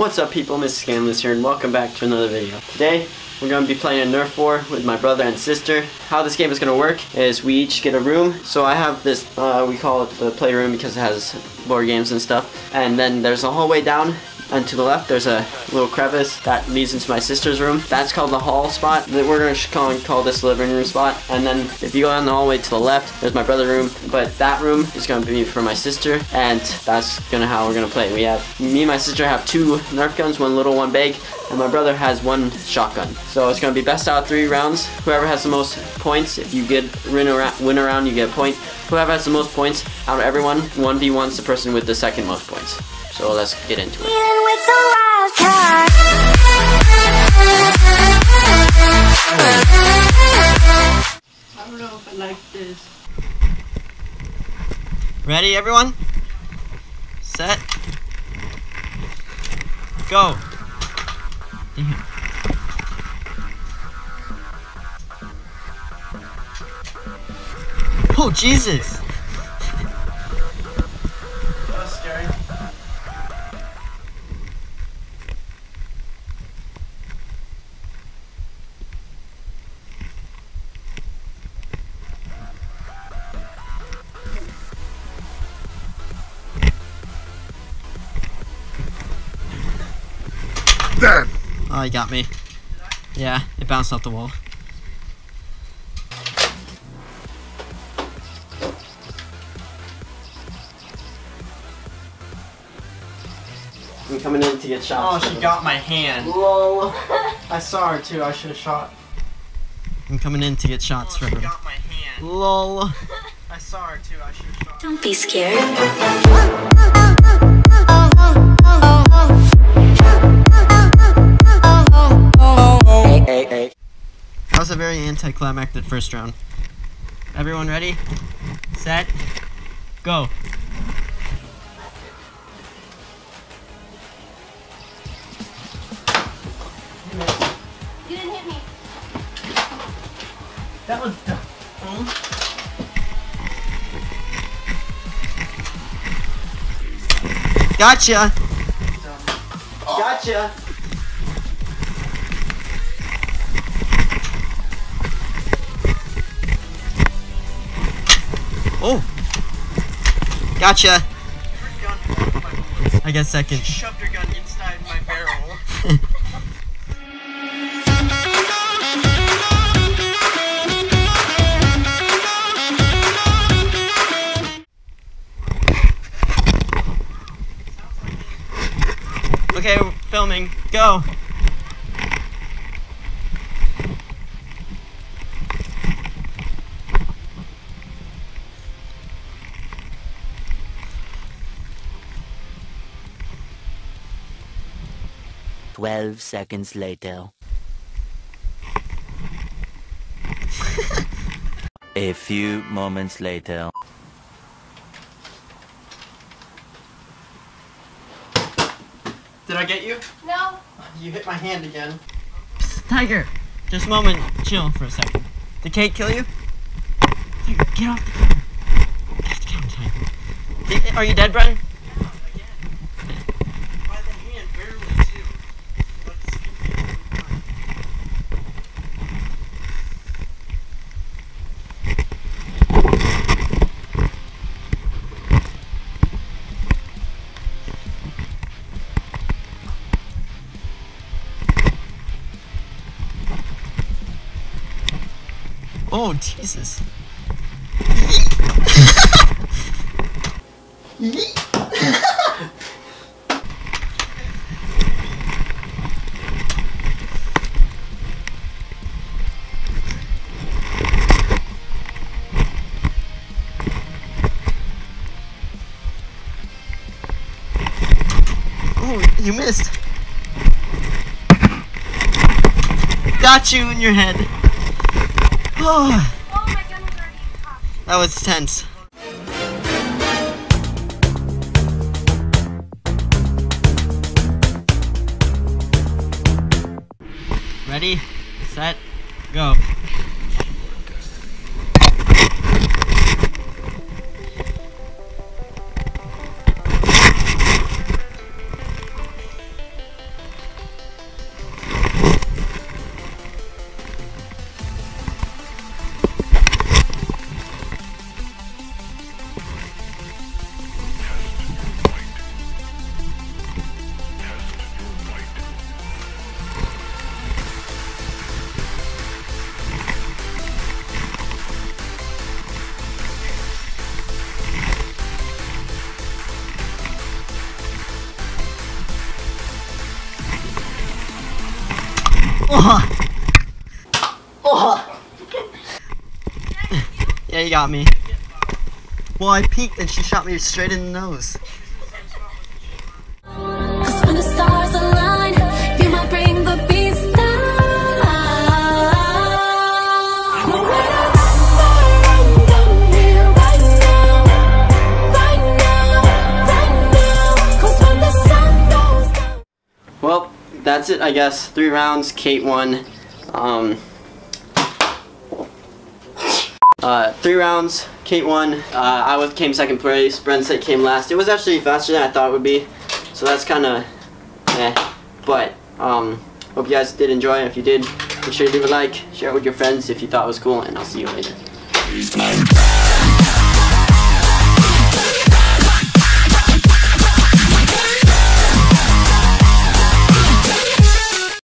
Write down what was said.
What's up people, Mrs. Scandalous here and welcome back to another video. Today, we're going to be playing a Nerf War with my brother and sister. How this game is going to work is we each get a room. So I have this, uh, we call it the playroom because it has board games and stuff. And then there's a hallway down and to the left, there's a little crevice that leads into my sister's room. That's called the hall spot. We're going to call, call this living room spot. And then if you go down the hallway to the left, there's my brother's room. But that room is going to be for my sister. And that's going to how we're going to play. We have, me and my sister have two Nerf guns, one little, one big. And my brother has one shotgun. So it's going to be best out three rounds. Whoever has the most points, if you get win around, win around you get a point. Whoever has the most points out of everyone, 1v1's the person with the second most points. So let's get into it. I don't know if I like this. Ready, everyone? Set. Go. Damn. Oh, Jesus. Oh, you got me. Yeah, it bounced off the wall. I'm coming in to get shot. Oh, she got my hand. Lol. I saw her too. I should have shot. I'm coming in to get shots Oh, for her. got my hand. Lol. I saw her too. I should have shot. Don't be scared. was a very anticlimactic first round. Everyone ready? Set? Go. You didn't hit me. That was dumb. Gotcha! Gotcha! Gotcha! Her gun off my bullets. I got second. She shoved her gun inside my barrel. Okay, we're filming. Go! Twelve seconds later. A few moments later. Did I get you? No. You hit my hand again. Tiger! Just a moment. Chill for a second. Did Kate kill you? Tiger, get off the counter. Get off the counter, Tiger. Did- Are you dead, Brian? Oh, Jesus. Oh, you missed. Got you in your head. Oh, that was tense. Ready, set, go. Oh. Oh. yeah, you got me. Well, I peeked and she shot me straight in the nose. That's it, I guess. Three rounds, Kate won. Um, uh, three rounds, Kate won. Uh, I was came second place. Brent said came last. It was actually faster than I thought it would be, so that's kind of eh. But um, hope you guys did enjoy. If you did, make sure you leave a like, share it with your friends if you thought it was cool, and I'll see you later.